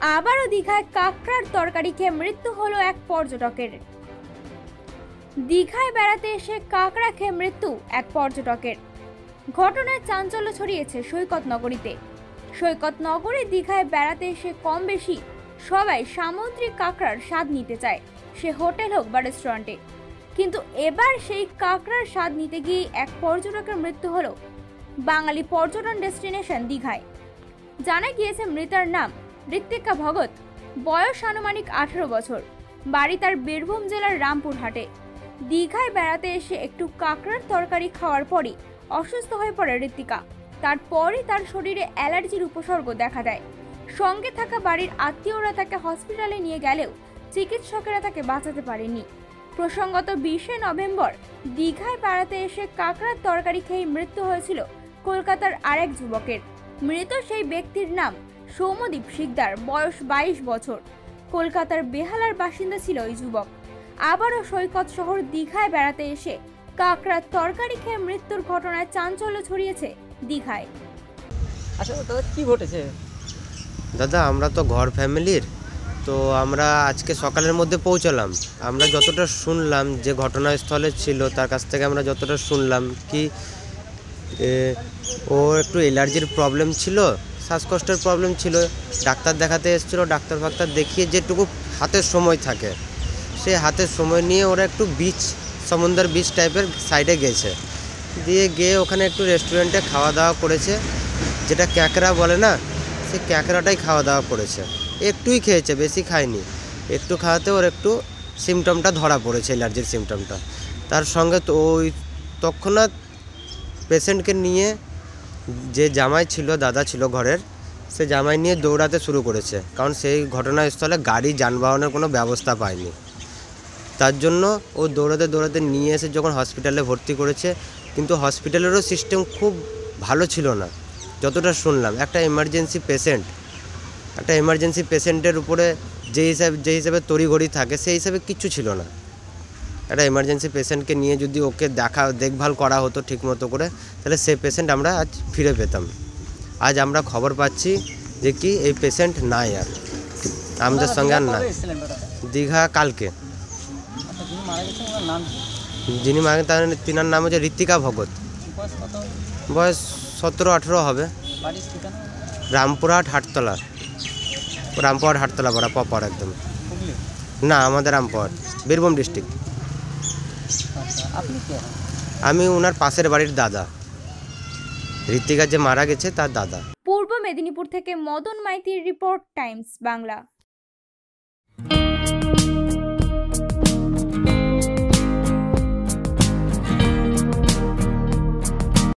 আবারও দীঘায় কাঁকড়ার তরকারি খেয়ে মৃত্যু হলো এক পর্যটকের। দীঘায় বেড়াতে এসে কাঁকড়া খেয়ে মৃত্যু এক পর্যটকের। ঘটনায় চাঞ্চল্য ছড়িয়েছে সৈকত নগরীতে। সৈকত নগরে দীঘায় বেড়াতে এসে কম বেশি সবাই সামুদ্রিক কাঁকড়ার স্বাদ নিতে চায়। সে হোটেল হোক বা রেস্টুরেন্টে। কিন্তু এবার সেই কাঁকড়ার স্বাদ নিতে গিয়ে এক পর্যটকের মৃত্যু হলো। বাঙালি পর্যটন ডেস্টিনেশন দীঘায়। জানা গিয়েছে মৃতার নাম ঋত্বিকা ভগত, বয়স আনুমানিক আঠেরো বছর, বাড়ি তার বীরভূম জেলার রামপুরহাটে। দীঘায় বেড়াতে এসে একটু কাঁকড়ার তরকারি খাওয়ার পরই অসুস্থ হয়ে পড়ে ঋত্বিকা। তারপরই তার শরীরে অ্যালার্জির উপসর্গ দেখা দেয়। সঙ্গে থাকা বাড়ির আত্মীয়রা তাকে হসপিটালে নিয়ে গেলেও চিকিৎসকেরা তাকে বাঁচাতে পারেনি। প্রসঙ্গত বিশে নভেম্বর দীঘায় বেড়াতে এসে কাঁকড়ার তরকারি খেয়ে মৃত্যু হয়েছিল কলকাতার আরেক যুবকের। মৃত সেই ব্যক্তির নাম সৌমদীপ শিকদার বয়স বাইশ বছর। কলকাতার বেহালার বাসিন্দা ছিল ওই যুবক। আবারও সৈকত শহর দীঘায় বেড়াতে এসে কাঁকড়ার তরকারি খেয়ে মৃত্যুর ঘটনায় চাঞ্চল্য ছড়িয়েছে দীঘায়। আচ্ছা দাদা কি ঘটেছে? দাদা আমরা তো ঘর ফ্যামিলির তো আমরা আজকে সকালের মধ্যে পৌঁছালাম। আমরা যতটা শুনলাম যে ঘটনাস্থলে ছিল তার কাছ থেকে আমরা যতটা শুনলাম কি ও একটু এলার্জির প্রবলেম ছিল শ্বাসকষ্টের প্রবলেম ছিল, ডাক্তার দেখাতে এসেছিল, ডাক্তার ফাক্তার দেখিয়ে যেটুকু হাতের সময় থাকে সে হাতের সময় নিয়ে ওরা একটু বিচ সমুদ্র বিচ টাইপের সাইডে গেছে। দিয়ে গিয়ে ওখানে একটু রেস্টুরেন্টে খাওয়া দাওয়া করেছে, যেটা ক্যাঁকড়া বলে না সে ক্যাঁকড়াটাই খাওয়া দাওয়া করেছে। একটুই খেয়েছে, বেশি খায়নি। একটু খাওয়াতে ওর একটু সিমটমটা ধরা পড়েছে অ্যালার্জির সিমটমটা তার সঙ্গে তো ওই তৎক্ষণাৎ পেশেন্টকে নিয়ে যে জামাই ছিল, দাদা ছিল ঘরের, সে জামাই নিয়ে দৌড়াতে শুরু করেছে। কারণ সেই ঘটনাস্থলে গাড়ি, যানবাহনের কোনো ব্যবস্থা পায়নি। তার জন্য ও দৌড়াতে দৌড়াতে নিয়ে এসে যখন হসপিটালে ভর্তি করেছে, কিন্তু হসপিটালেরও সিস্টেম খুব ভালো ছিল না। যতটা শুনলাম, একটা এমার্জেন্সি পেশেন্ট একটা এমার্জেন্সি পেশেন্টের উপরে যে হিসাবে যে হিসাবে তড়িঘড়ি থাকে, সেই হিসাবে কিচ্ছু ছিল না। একটা এমার্জেন্সি পেশেন্টকে নিয়ে যদি ওকে দেখা দেখভাল করা হতো ঠিকমতো করে তাহলে সেই পেশেন্ট আমরা আজ ফিরে পেতাম। আজ আমরা খবর পাচ্ছি যে কি এই পেশেন্ট নাই আর। আমাদের সঙ্গে আর না? দীঘা কালকে। আচ্ছা যিনি মারা তার তিনার নাম হচ্ছে ঋতিকা ভগত। বয়স সতেরো আঠেরো হবে। রামপুরহাট হাটতলা। রামপুরহাট হাটতলা পড়া পপার একদম। না আমাদের রামপুরহাট বীরভূম ডিস্ট্রিক্ট আচ্ছা আপনি কে? আমি ওনার পাশের বাড়ির দাদা। ঋতিকা যে মারা গেছে তার দাদা। পূর্ব মেদিনীপুর থেকে মদন মাইতির রিপোর্ট টাইমস বাংলা।